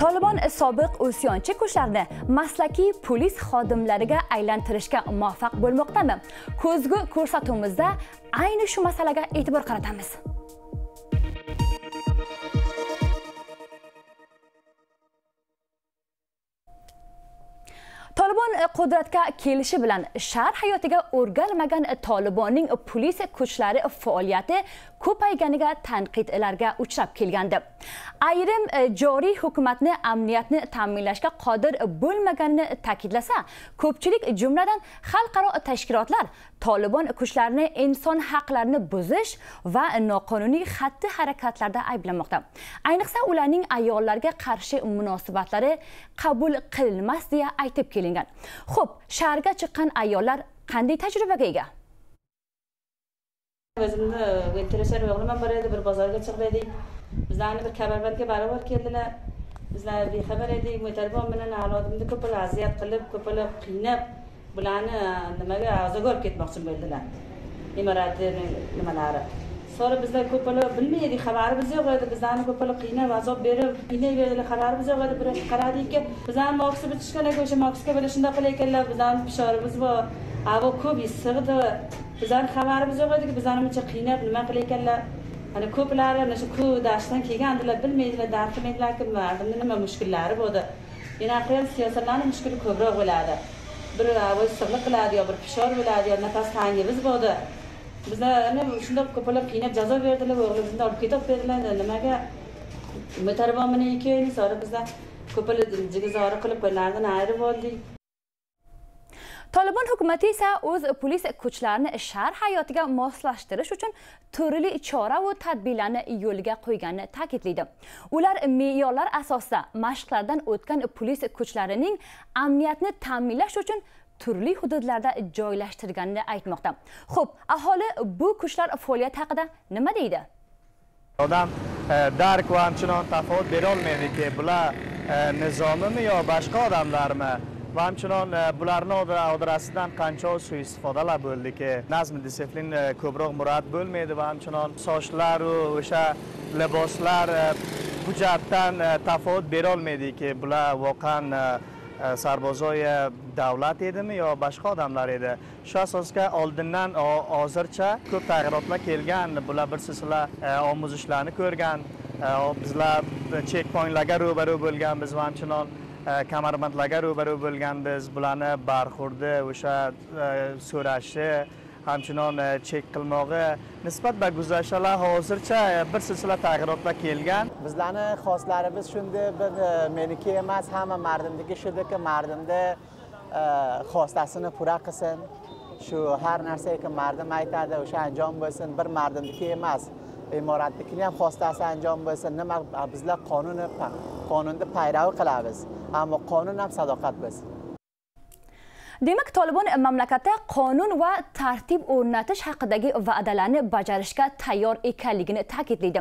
tolibon sobiq usyonchi kuchlarni maslakiy polis xodimlariga aylantirishga muvaffaq bo'lmoqdami? Ko'zgu ko'rsatuvimizda ayni shu masalaga e'tibor qaratamiz. Tolibon e, qudratga kelishi bilan shahar hayotiga o'rganmagan tolibonning politsiya kuchlari faoliyati ko'payganiga tanqidlarga uchrab kelgandi. Ayrim e, joriy hukumatni amniyatni ta'minlashga qodir bo'lmaganini ta'kidlasa ko'pchilik jumladan xalqaro tashkilotlar tolibon kuchlarini inson haqlarini buzish va noqonuniy xatti harakatlarda ayblamoqda. Ayniqsa ularning ayollarga qarshi munosabatlari qabul qilinmas deya aytib kelingan. Xo'p shaharga chiqqan ayollar qanday tajribaga ega? O'zimni interesar o'g'lim ham bor edi bir bozorga chiqib edik bizlarni bir kabarbandga barobar keldilar. Bizlar bexabar edik mo'taribon bilan avlodimni ko'plar aziyat qilib ko'plar qiynab bularni e, nimaga a'zoga olib ketmoqchi bo'ldilar. Imorati nimalari. Sonra bizlar ko'plar bilmaydik xabarimiz yo'q edi. Bizlarni ko'palar qiynab azob berib qiynayverdilar xabarimiz yo'q edi. Bir qaradikki bizlarni moksga bitishgan ekan o'sha moksga mana shunday qilar ekanlar. Bizlarni pishorimiz bor. Havo ko'p issiqdi bizlarni xabarimiz yo'q ediki bizlarni buncha qiynab nima qilar ekanlar. Hani ko'plari ana shu ku dashtdan kelgandilar bilmaydilar dard qilmaydilarki nima mushkullari bo'ldi. Bunaqa ham siyosatlarni mushkuli ko'proq bo'ladi. Bir issiqlik qiladi yo bir pishor bo'ladi yo nafas tangimiz bo'ldi. Bizlarni shundoq ko'plab qiynab jazo berdilar o'g'limizni olib ketib berdilar nimaga? Mo'taribon bilan sonra bizlar ko'plar jigizori qilib qo'ylardan ayirib oldik tolibon hukumati esa o'z polis kuchlarini shahar hayotiga moslashtirish uchun turli chora va tadbirlarni yo'lga qo'yganini ta'kidlaydi. Ular me'yorlar asosida mashqlardan o'tgan polis kuchlarining amniyatni ta'minlash uchun turli hududlarda joylashtirganini aytmoqda. Xo'p aholi bu kuchlar faoliyati haqida nima deydi? Odam e, dark va hamchinon tafovut berolmaydiki bular e, nizomimi yo boshqa odamlarmi? Va hamchinon e, bularni odrasidan qancha suiistifodalar bo'ldiki? Nazm disiplin e, ko'proq murad bo'lmaydi va hamchinon sochlaru o'sha liboslar e, bu jihatdan tafovut berolmaydiki. Bular voqean sarbozoy davlat edimi yo boshqa odamlar edi? Shu asosga oldindan hozircha ko'p tag'irotlar kelgan. Bular bir silsila omuzishlarni ko'rgan. Bizlar chek pointlarga ro'baro bo'lganmiz va hamchinon Э, kamarmandlarga ro'baru bo'lganmiz. Bularni barxurdi o'sha э, so'rashi hamchinon э, chek qilmog'i nisbat va guzashtalar hozircha bir silsila tag'irotlar kelgan. Bizlarni xoslarimiz shunday bir e, meniki emas hamma mardimniki shudaki mardimni e, xostasini pura qilsin. Shu har narsaga mardim aytadi o'sha anjom bo'lsin. Bir mardimniki emas. Imoratnikini ham xostasi anjom bo'lsin nima bizlar qonunni qonunni payravi qilamiz ammo qonun ham sadoqat bo'lsin demak tolibon mamlakatda qonun va tartib o'rnatish haqidagi va'dalarni bajarishga tayyor ekanligini ta'kidlaydi.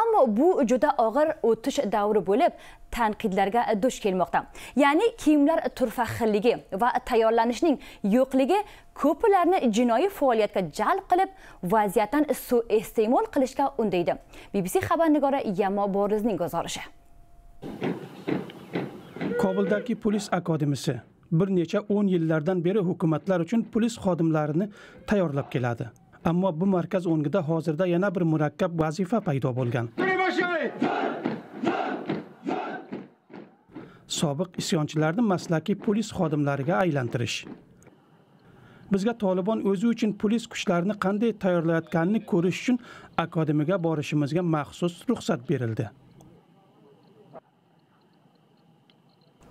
Ammo bu juda og'ir o'tish davri bo'lib tanqidlarga duch kelmoqda. Ya'ni kiyimlar turfa xilligi va tayyorlanishning yo'qligi ko'plarni jinoiy faoliyatga jalb qilib vaziyatdan suiiste'mol qilishga undaydi. Bbc xabarnigori yamo borizning guzorishi kobuldagi polis akademiyasi bir necha o'n yillardan beri hukumatlar uchun polis xodimlarini tayyorlab keladi. Ammo bu markaz o'ngida hozirda yana bir murakkab vazifa paydo bo'lgan. Sobiq isyonchilarni maslakiy polis xodimlariga aylantirish. Bizga tolibon o'zi uchun polis kuchlarini qanday tayyorlayotganini ko'rish uchun akademiyaga borishimizga maxsus ruxsat berildi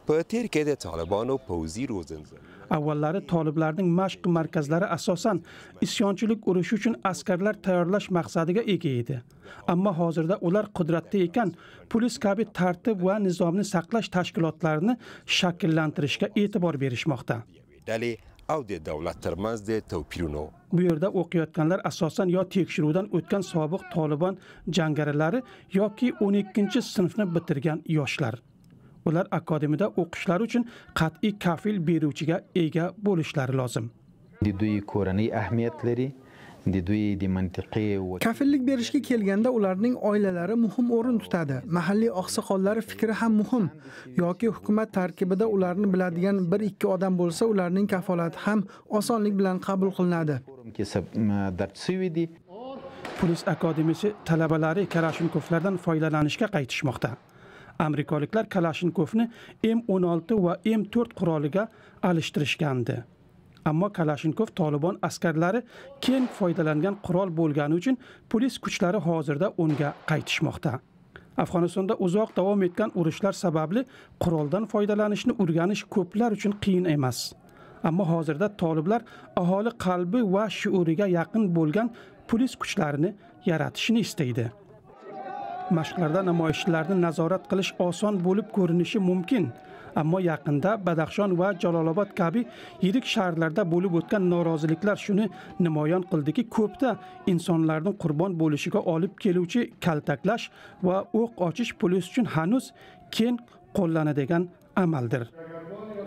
په تیر کې د طالبانو پوځي روزنځل avvallari toliblarning mashq markazlari asosan isyonchilik urushi uchun askarlar tayyorlash maqsadiga ega edi ammo hozirda ular qudratda ekan polis kabi tartib va nizomni saqlash tashkilotlarini shakllantirishga e'tibor berishmoqda ډلې او د دولت ترمنځ د توپیرونو bu yerda o'qiyotganlar asosan yo tekshiruvdan o'tgan sobiq tolibon jangarilari yoki 12 sinfni bitirgan yoshlar ular akademiyada o'qishlari uchun qat'iy kafil beruvchiga ega bo'lishlari lozim. Kafillik berishga kelganda ularning oilalari muhim o'rin tutadi. Mahalliy oqsoqollari fikri ham muhim. Yoki hukumat tarkibida ularni biladigan bir ikki odam bo'lsa ularning kafolati ham osonlik bilan qabul qilinadi. Polis akademiyasi talabalari kalashnikovlardan foydalanishga qaytishmoqda. Amerikaliklar kalashnikovni m 16 va m 4 quroliga alishtirishgandi. Ammo kalashnikov tolibon askarlari keng foydalangan qurol bo'lgani uchun polis kuchlari hozirda unga qaytishmoqda. Afg'onistonda uzoq davom etgan urushlar sababli quroldan foydalanishni o'rganish ko'plar uchun qiyin emas. Ammo hozirda toliblar aholi qalbi va shuuriga yaqin bo'lgan polis kuchlarini yaratishni istaydi. Mashqlarda namoyishchilarni nazorat qilish oson bo'lib ko'rinishi mumkin. Ammo yaqinda badaxshon va jalolobod kabi yirik shaharlarda bo'lib o'tgan noroziliklar shuni namoyon qildiki ko'pda insonlarning qurbon bo'lishiga olib keluvchi kaltaklash va o'q ochish polis uchun hanuz keng qo'llanadigan amaldir.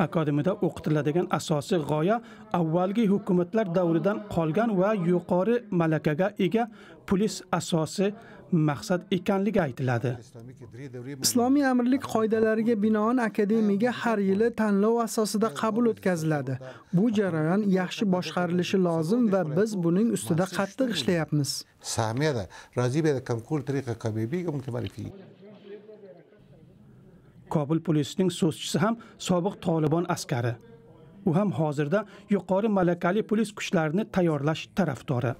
Akademiyada o'qitiladigan asosiy g'oya avvalgi hukumatlar davridan qolgan va yuqori malakaga ega polis asosi maqsad ekanligi aytiladi. Islomiy amirlik qoidalariga binoan akademiyaga har yili tanlov asosida qabul o'tkaziladi. Bu jarayon yaxshi boshqarilishi lozim va biz buning ustida qattiq ishlayapmiz. Kobul polisining so'zchisi ham sobiq tolibon askari. u ham hozirda yuqori malakali polis kuchlarini tayyorlash tarafdori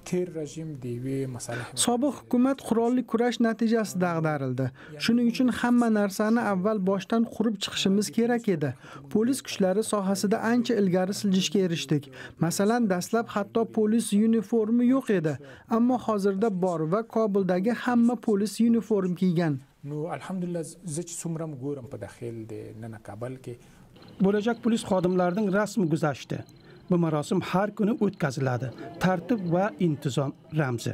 sobiq hukumat qurolli kurash natijasida ag'darildi shuning uchun hamma narsani avval boshdan qurib chiqishimiz kerak edi polis kuchlari sohasida ancha ilgari siljishga erishdik masalan dastlab hatto polis uniformi yo'q edi ammo hozirda bor va kobuldagi hamma polis uniform kiygan نو الحمدلله زه چې څومره ګورم په داخل د نن کابل کې bo'lajak polis xodimlarining rasmi guzashdi. Bu marosim har kuni o'tkaziladi tartib va intizom ramzi.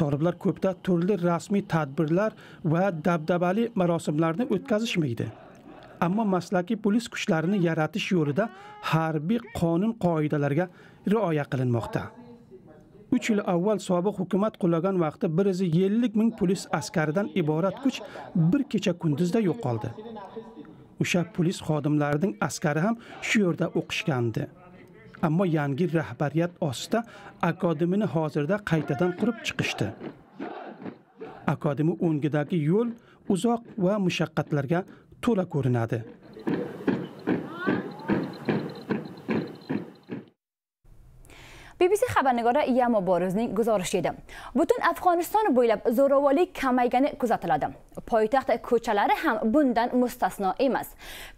Toliblar ko'pda turli rasmiy tadbirlar va dabdabali marosimlarni o'tkazishmaydi. Ammo maslakiy polis kuchlarini yaratish yo'lida harbiy qonun qoidalariga rioya qilinmoqda. Uch yil avval sobiq hukumat qulagan vaqtda bir yuz ellik ming polis askaridan iborat kuch bir kecha kunduzda yo'qoldi. O'sha polis xodimlarining askari ham shu yerda o'qishgandi. Ammo yangi rahbariyat ostida akademiyani hozirda qaytadan qurib chiqishdi. Akademiya o'ngidagi yo'l uzoq va mushaqqatlarga to'la ko'rinadi. Bbc xabarnigori yamo boruzning guzarishi edi butun afg'oniston bo'ylab zo'ravonlik kamaygani kuzatiladi. Poytaxt ko'chalari ham bundan mustasno emas.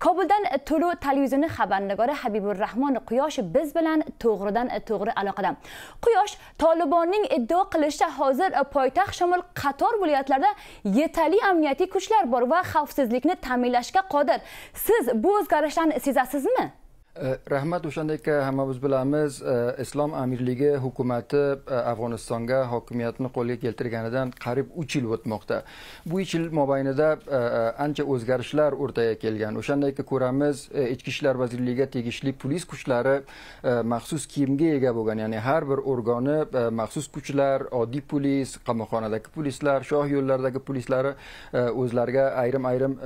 Kobuldan to'lov televizioni xabarnigori habiburahmon quyosh biz bilan to'g'ridan to'g'ri aloqada. Quyosh tolibonning iddao qilishicha hozir poytaxt shamol qator viloyatlarda yetarli amniyatiy kuchlar bor va xavfsizlikni ta'minlashga qodir. Siz bu o'zgarishlarni sezasizmi? E, rahmat o'shandek hammamiz bilamiz e, islom amirligi hukumati e, afg'onistonga hokimiyatni qo'lga keltirganidan qariyb uch yil o'tmoqda. Bu uch yil mobaynida ancha o'zgarishlar o'rtaga kelgan. O'shandek ko'ramiz ichki ishlar vazirligiga tegishli polis kuchlari maxsus kiyimga ega bo'lgan ya'ni har bir organi maxsus kuchlar oddiy polis qamoqxonadagi polislar shoh yo'llaridagi polislari o'zlariga ayrim ayrim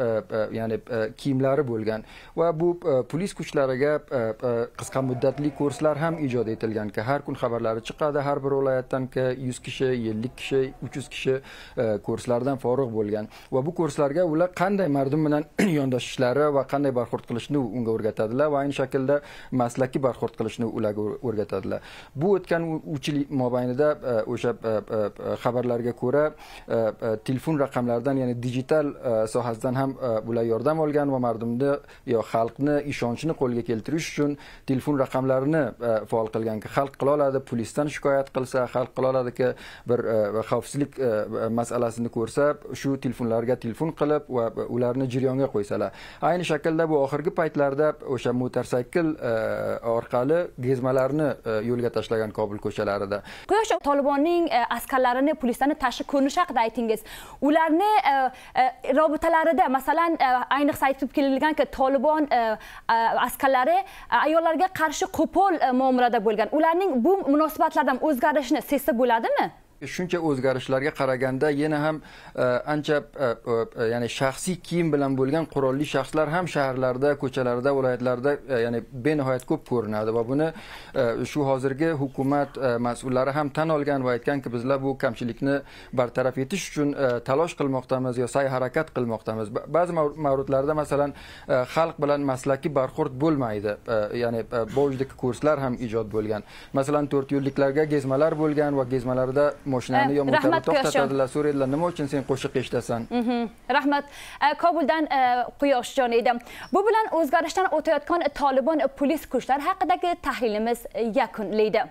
ya'ni kiyimlari bo'lgan. Va bu polis kuchlariga E, e, qisqa muddatli kurslar ham ijod etilganki har kun xabarlari chiqadi har bir viloyatdanki yuz kishi ellik kishi uch yuz kishi e, kurslardan forig' bo'lgan. Va bu kurslarga ular qanday mardum bilan yondashishlari va qanday barxord qilishni unga o'rgatadilar va ayni shaklda maslakiy barxord qilishni ularga o'rgatadilar. Bu o'tgan uch yil mobaynida o'sha xabarlarga ko'ra telefon raqamlaridan ya'ni digital sohasidan ham bular yordam olgan va mardumni yo xalqni ishonchini qo'lga keltirish uchun telefon raqamlarini e, faol qilganki xalq qila oladi. Polisdan shikoyat qilsa xalq qila oladiki bir e, xavfsizlik e, masalasini ko'rsa shu telefonlarga telefon qilib va ularni jiryonga qo'ysalar. Ayni shaklda bu oxirgi paytlarda o'sha motorsaykl orqali gezmalarni yo'lga tashlagan kobul ko'chalarida. Quyosh tolibonning askarlarini polislarni tashqi ko'rinishi haqida aytingiz. Ularni robotalarida masalan ayniqsa aytib kelinganki tolibon askarlari kuchlari e, ayollarga qarshi qo'pol e, muomalada bo'lgan. Ularning bu munosabatlardan o'zgarishni sezsa bo'ladimi? E, shuncha o'zgarishlarga qaraganda yana ham e, ancha e, ya'ni shaxsiy kiyim bilan bo'lgan qurolli shaxslar ham shaharlarda ko'chalarda viloyatlarda ya'ni benihoyat ko'p ko'rinadi va buni shu hozirgi hukumat mas'ullari ham tan olgan va aytganki bizlar bu kamchilikni bartaraf etish uchun talosh qilmoqdamiz yo sa'y harakat qilmoqdamiz. Ba'zi mavrudlarda masalan xalq bilan maslakiy barxurd bo'lmaydi ya'ni bojdik kurslar ham ijod bo'lgan. Masalan to'rt yo'lliklarga gezmalar bo'lgan va gezmalarda moshinani yo motorni to'xtatadilar so'raydilar nima uchun sen qo'shiq eshitasan? Rahmat. Kobuldan quyoshjon edi bu bilan o'zgarishdan o'tayotgan tolibon polis kuchlari haqidagi tahlilimiz yakunlaydi